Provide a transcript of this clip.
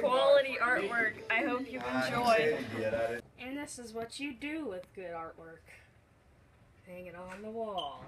Quality artwork. I hope you enjoy. And this is what you do with good artwork. Hang it on the wall.